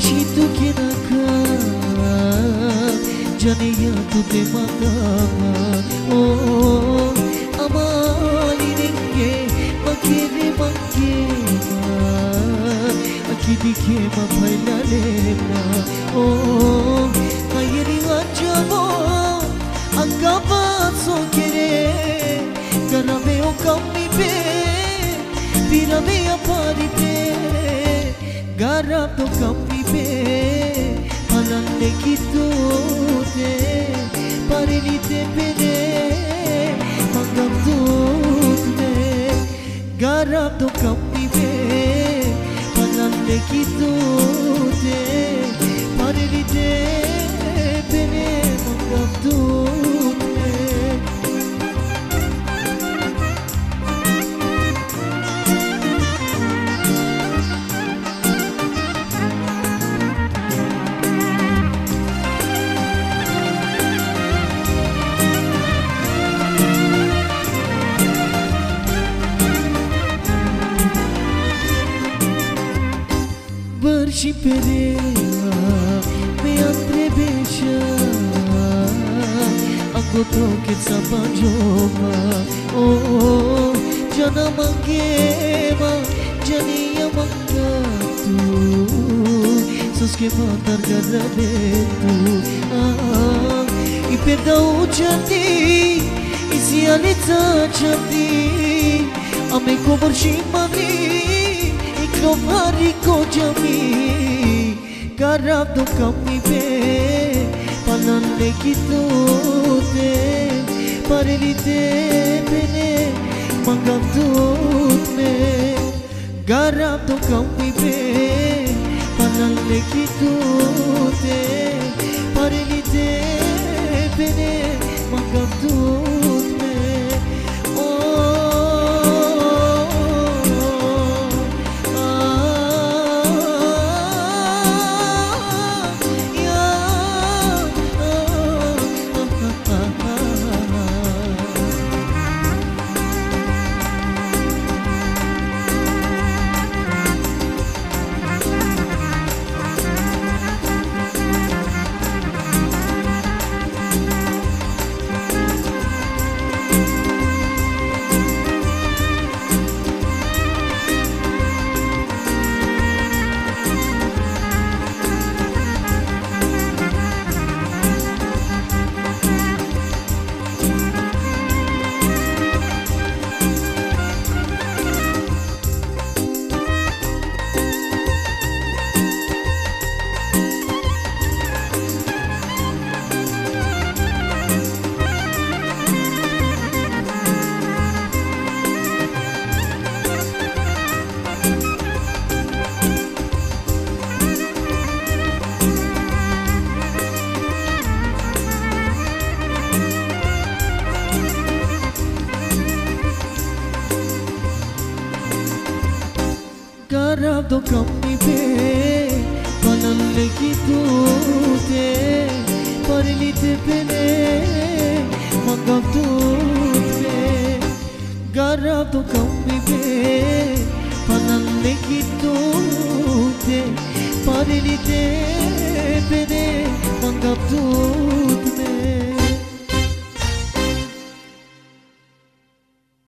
cinta kita kan Jani ya tu te mandaman Oh amali nenge Makiri makema Akidi kema payla lebna Oh hayri acaba Angaba sokere Garame o kammi pe Pirame aparite Garab to kammi පේ අනන්නෙකිතුතේ පරිනිතෙ පෙනේ මඟම්තුත්නේ ගරම්දු කම්පිවේ අනන්නෙකිතුතේ Sabanjoma Oh jana mangema janiya mangatu Suske matar garabetu Ah iperdau jati isi alita jati Ame ko bershimani Ikrovari ko jami Garab do kami be Pananne kitu te Parili te bene Mangam tut me Garab do kami be Pananne kitu te Parili te bene 나도 껌잎에 번없는 기도에 do 때문에 먹어도 돼 가라도 껌잎에 번없는 기도에 버리니 때문에 먹어도 돼